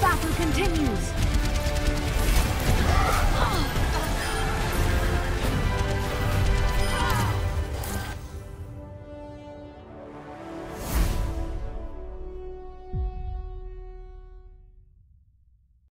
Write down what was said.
battle continues.